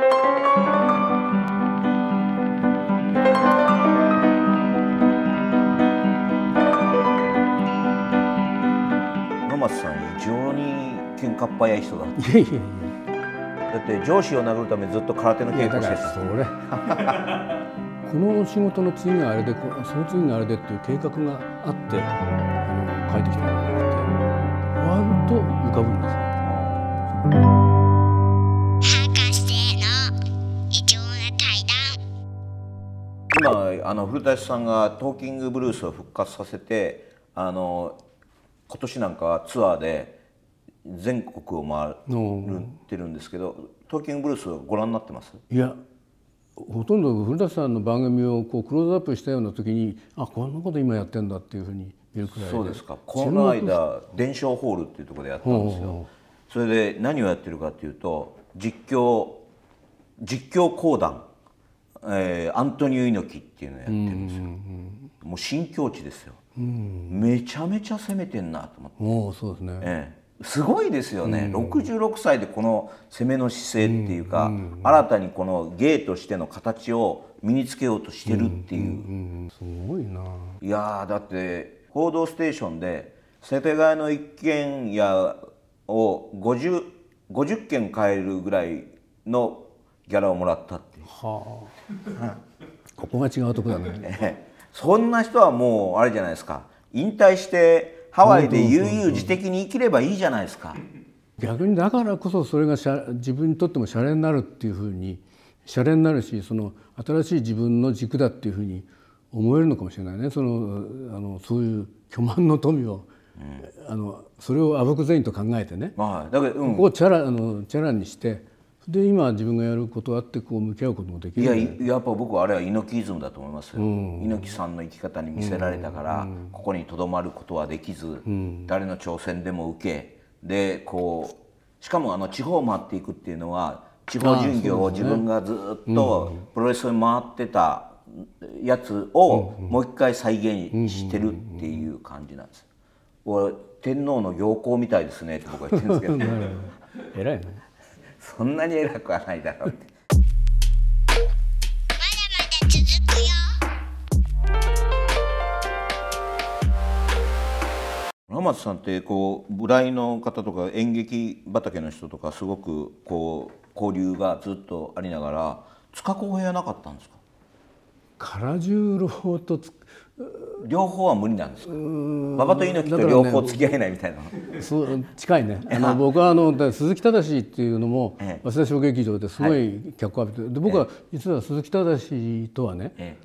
野松さん異常に喧嘩っ早い人だいやいやいだって上司を殴るためにずっと空手の稽古してたそれ この仕事の次があれでこその次があれでっていう計画があってあの帰ってきたんじゃなくて終わると浮かぶんですよ。あの古舘さんがトーキングブルースを復活させてあの今年なんかはツアーで全国を回のってるんですけどトーキングブルースをご覧になってます？いやほとんど古田さんの番組をこうクローズアップしたような時にあこんなこと今やってんだっていうふうに見るくらいでそうですか。この間伝承ホールっていうところでやったんですよ。それで何をやってるかっていうと実況実況講談、えーアントニオ猪木っていうのをやってるんですよ。もう新境地ですよ。めちゃめちゃ攻めてんなと思って。もうそうですね、ええ。すごいですよね、66歳でこの攻めの姿勢っていうか、新たにこの芸としての形を身につけようとしてるっていう、うん、すごいな。いやーだって「報道ステーション」で世田谷の一軒家を 50, 50軒買えるぐらいのギャラをもらったっていう。はあここが違うとこだね。ええ。そんな人はもうあれじゃないですか。引退してハワイで悠々自適に生きればいいじゃないですか。逆にだからこそそれがしゃ自分にとってもシャレになるっていうふうにシャレになるしその新しい自分の軸だっていうふうに思えるのかもしれないね。そのあのそういう巨万の富を、あのそれをあぶく銭と考えてね、まあ、だけど、うん。ここをチャラあのチャラにしてで今自分がやることあってこう向き合うこともできるいややっぱ僕はあれは猪木イズムだと思いますよ、猪木さんの生き方に見せられたから、ここにとどまることはできず、誰の挑戦でも受けでこうしかもあの地方を回っていくっていうのは地方巡業を自分がずっとプロレスに回ってたやつをもう一回再現してるっていう感じなんです。俺天皇の行幸みたいですねって僕は言ってるんですけど。偉いねそんなに偉くはないだろうって。まだまだ続くよ村松さんってこう部来の方とか演劇畑の人とかすごくこう交流がずっとありながら塚公平はなかったんですか？唐十郎とつ両方は無理なんですか？馬場と猪木と両方付き合えないみたいな、そう近いね。あの僕はあのだ鈴木忠っていうのもええ。早稲田小劇場ですごい脚光浴びてで僕は実は鈴木忠とはねえ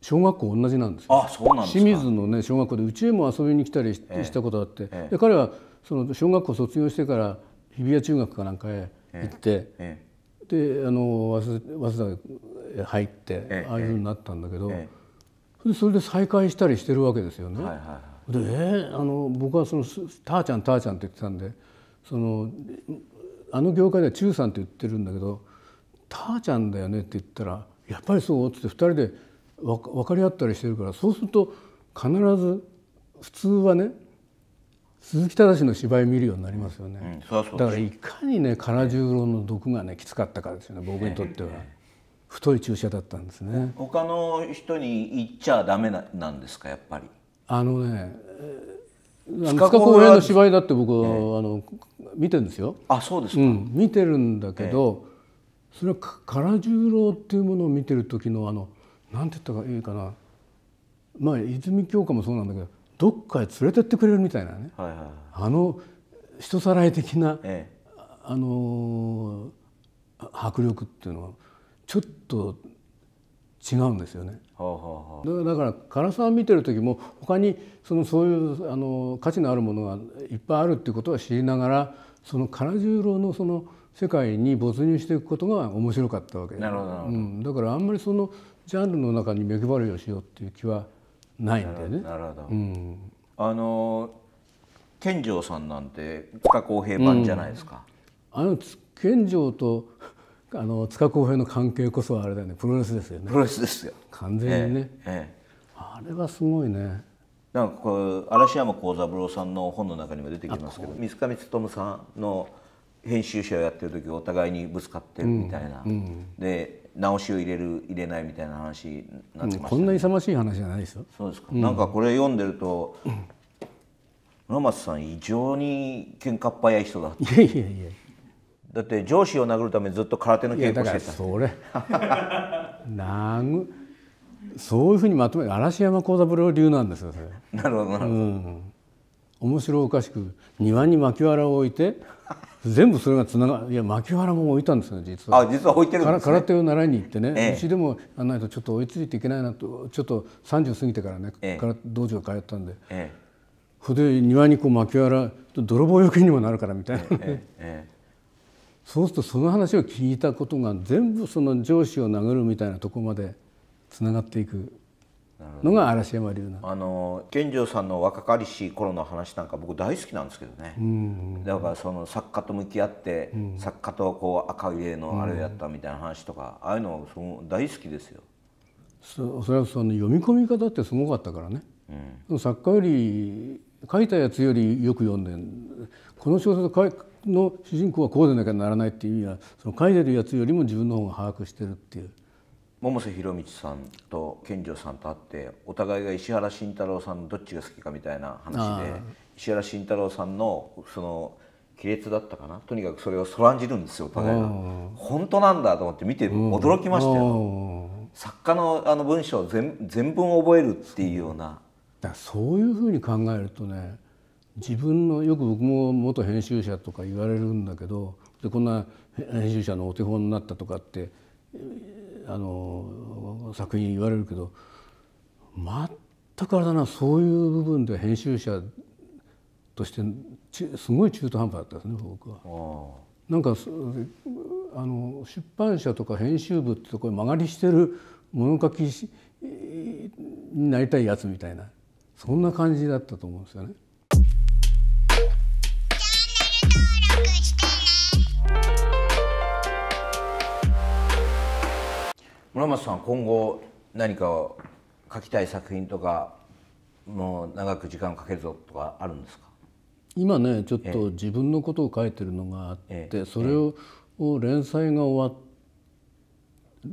小学校同じなんですよ。あそうなんですか。清水のね小学校でうちへも遊びに来たりし,、たことあって、で彼はその小学校卒業してから日比谷中学かなんかへ行って、えであの早稲早稲田へ入って、ええ。ああいうふうになったんだけど、それで再会したりしてるわけですよね。はいはいはいでえーあの僕はそのす「ターちゃんターちゃん」って言ってたんでそのあの業界では「チューさん」って言ってるんだけど「ターちゃんだよね」って言ったら「やっぱりそう」っつって2人で分かり合ったりしてるからそうすると必ず普通はね鈴木忠の芝居見るようになりますよね。うんうだからいかにね唐十郎の毒がねきつかったかですよね僕にとっては。太い注射だったんですね。他の人に言っちゃダメななんですかやっぱり？あのね、塚公平の芝居だって僕は、あの見てるんですよ。あそうですか、うん、見てるんだけど、それはか唐十郎っていうものを見てる時のあのなんて言ったかいいかな。まあ泉鏡花もそうなんだけどどっかへ連れてってくれるみたいなね。はいはいあの人さらい的な、え。あのー迫力っていうのはちょっと違うんですよね。えはあはあはあ。だから唐沢見てる時も他にそのそういうあの価値のあるものがいっぱいあるっていうことは知りながらその唐十郎のその世界に没入していくことが面白かったわけ。なるほどうん、だからあんまりそのジャンルの中に目配りをしようっていう気はないんだよね。なるほど、うん、あの健丈さんなんて塚公平版じゃないですか、あのつ健丈とあの塚公平の関係こそあれだよね。プロレスですよね。プロレスですよ。完全にね、ええあれはすごいね。なんかこう嵐山幸三郎さんの本の中にも出てきますけど、水上勉さんの編集者をやってる時お互いにぶつかってるみたいな、で直しを入れる入れないみたいな話になってました、こんな勇ましい話じゃないですよ。そうですか、なんかこれ読んでると村松さん異常に喧嘩っ早い人だいやいやいやだって上司を殴るためにずっと空手の稽古してた。それ。殴そういうふうにまとめる嵐山幸三郎流なんですよそれ。なるほどなるほど、面白おかしく庭に薪藁を置いて全部それがつながいや薪藁も置いたんですよ実は。あ実は置いてるんですね。空手を習いに行ってね、ええ。うちでもやんないとちょっと追いついていけないなとちょっと30過ぎてからね、ええ。から道場通ったんで。えそれで庭にこう薪藁泥棒よけにもなるからみたいな、えええそうするとその話を聞いたことが全部その上司を殴るみたいなところまでつながっていくのが嵐山流なのあの健丈さんの若かりし頃の話なんか僕大好きなんですけどね、だからその作家と向き合って、作家とこう赤入れのあれをやったみたいな話とか、ああいうのその大好きですよ。そそれはその読み込み方ってすごかったからね、作家より書いたやつよりよく読んでん。この小説の主人公はこうでなきゃならないっていう意味はその書いてるやつよりも自分の方が把握してるっていう。百瀬博道さんと健丈さんと会ってお互いが石原慎太郎さんのどっちが好きかみたいな話で石原慎太郎さんのその亀裂だったかな？とにかくそれをそらんじるんですよお互いが。本当なんだと思って見て驚きましたよ、作家のあの文章を全全文覚えるっていうようなだそういうふうに考えるとね自分のよく僕も元編集者とか言われるんだけどでこんな編集者のお手本になったとかってえーあの作品言われるけど全くあれだなそういう部分で編集者としてちすごい中途半端だったですね僕は。なんかそあの出版社とか編集部ってところに曲がりしてる物書きしになりたいやつみたいなそんな感じだったと思うんですよね。村松さん今後何か書きたい作品とかもう長く時間をかけるぞとかあるんですか？今ねちょっと自分のことを書いてるのがあって、ええ。それを連載が終わっ、え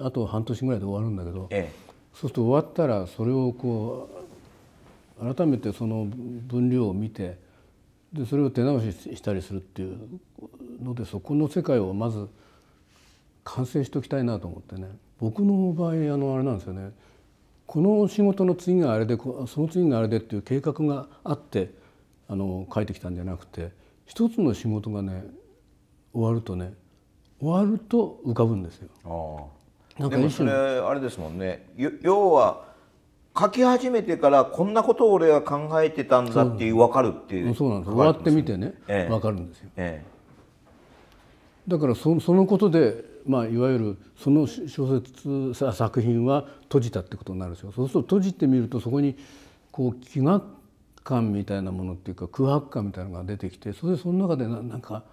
ーあと半年ぐらいで終わるんだけど、えそうすると終わったらそれをこう改めてその分量を見てでそれを手直ししたりするっていうのでそこの世界をまず完成しておきたいなと思ってね。僕の場合あのあれなんですよね。この仕事の次があれでその次があれでっていう計画があってあの書いてきたんじゃなくて一つの仕事がね終わるとね終わると浮かぶんですよ。でもそれあれですもんね。よ要は書き始めてからこんなことを俺は考えてたんだっていう分かるっていうそうなんです。終わってみてね、ええ。分かるんですよ。えだからそそのことで、まあ、いわゆるその小説さ作品は閉じたってことになるんですよ。そうすると閉じてみるとそこにこう飢餓感みたいなものっていうか空白感みたいなのが出てきてそれでその中でななんか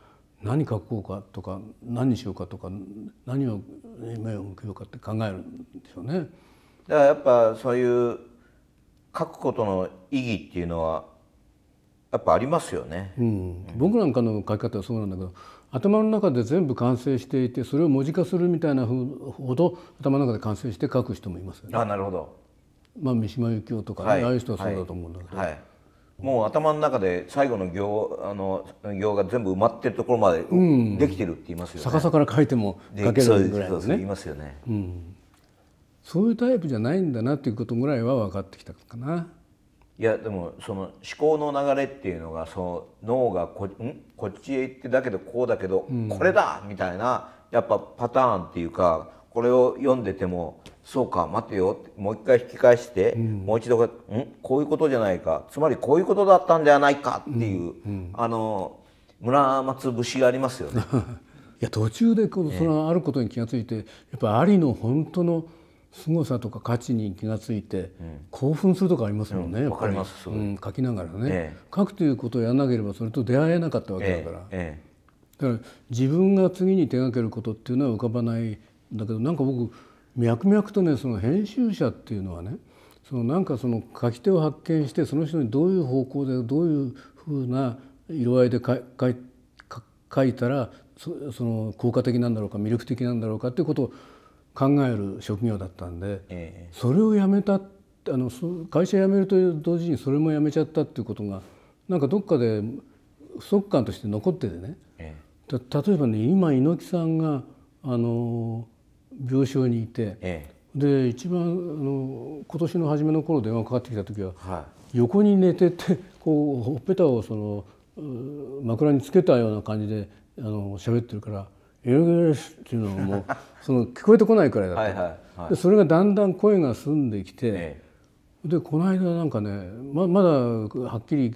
何書こうかとか何にしようかとか何を目を向けようかって考えるんですよね。えだからやっぱそういう書くことの意義っていうのはやっぱありますよね、うん、僕なんかの書き方はそうなんだけど頭の中で全部完成していてそれを文字化するみたいなほど頭の中で完成して書く人もいますよね。あなるほど。まあ、三島由紀夫とかね、はい。ああいう人はそうだと思うんだけど、はいもう頭の中で最後の行あの行が全部埋まってるところまでできてるって言いますよね、逆さから書いてもで書けるぐらいのそうそう言いねますよね、そういうタイプじゃないんだなっていうことぐらいは分かってきたかな。いやでもその思考の流れっていうのがその脳がこん？こっちへ行ってだけどこうだけど、これだみたいなやっぱパターンっていうかこれを読んでてもそうか待てよ。もう一回引き返して、もう一度がん？こういうことじゃないか。つまりこういうことだったんじゃないかっていう、あの村松節がありますよね。いや途中でこうそのあることに気がついてやっぱありの本当の凄さとか価値に気がついて、興奮するとかありますもんね、うんかりますうん、書きながらね、え書くということをやらなければそれと出会えなかったわけだえから、えだから自分が次に手がけることっていうのは浮かばないんだけどなんか僕脈々とねその編集者っていうのはねそのなんかその書き手を発見してその人にどういう方向でどういうふうな色合いで書いたらそその効果的なんだろうか魅力的なんだろうかっていうことを考える職業だったんで、えそれをやめたあのそ会社辞めると同時にそれも辞めちゃったっていうことがなんかどっかで不足感として残っててね。えた例えばね今猪木さんがあの病床にいてええ。で一番あの今年の初めの頃電話かかってきた時はえは横に寝てて こうほっぺたをそのう枕につけたような感じであの喋ってるから「エロゲロス」っていうのがもう その聞こえてこないくらいだった、いはいはいはい。でそれがだんだん声が澄んできて、えでこの間なんかねままだはっきり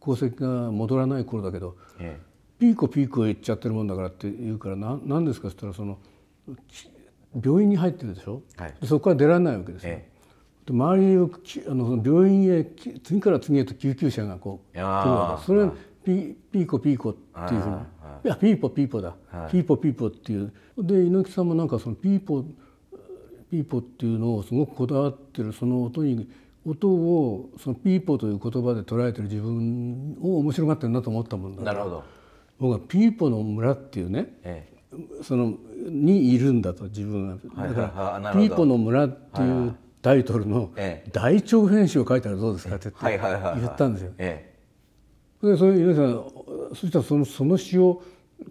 功績が戻らない頃だけどえピーコピーコ言っちゃってるもんだからって言うからな何ですかって言ったらそのき病院に入ってるでしょ、はい。でそこから出られないわけですよ。えで周りをきあの病院へき次から次へと救急車がこう来るわけそれはピピーコピーコっていうふうに。いやピーポピーポだ、ピーポピーポっていう。で猪木さんもなんかそのピーポピーポっていうのをすごくこだわってる。その音に音をそのピーポという言葉で捉えてる自分を面白がってるなと思ったもんだほど。僕はピーポの村っていうねえそのにいるんだと自分は。はいだからピーポの村っていうタイトルのええ。大長編集を書いたらどうですかって。言ったんですよ。えでそれ猪木さんそしたらそのその詩を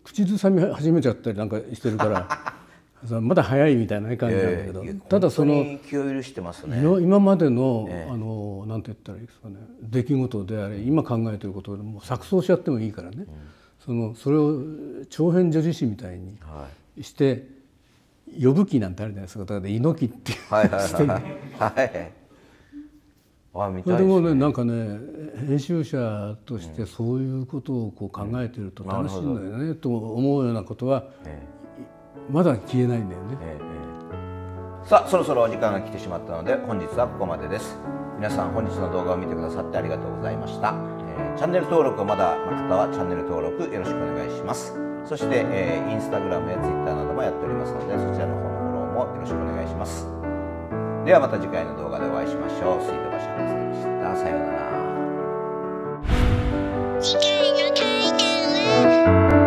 口ずさみ始めちゃったりなんかしてるから まだ早いみたいな感じなんだけど、ええただその本当に気を許してますね。今今までの、あのなんて言ったらいいですかね出来事であれ今考えてることでもう錯綜しちゃってもいいからね、そのそれを長編女子誌みたいにはして呼ぶ気なんてあるじゃないですか。だから猪木っていうはいはいはい。はい。あでもたいですね。ねなんかね編集者としてそういうことをこう考えてると楽しいんだよね、と思うようなことはえまだ消えないんだよね。えええ。さあそろそろお時間が来てしまったので本日はここまでです。皆さん本日の動画を見てくださってありがとうございました、えチャンネル登録をまだの方はチャンネル登録よろしくお願いします。そして、えー、インスタグラムやツイッターなどもやっておりますので、そちらの方のフォローもよろしくお願いします。ではまた次回の動画でお会いしましょう。水戸橋博さんでした。さようなら。次回の回転は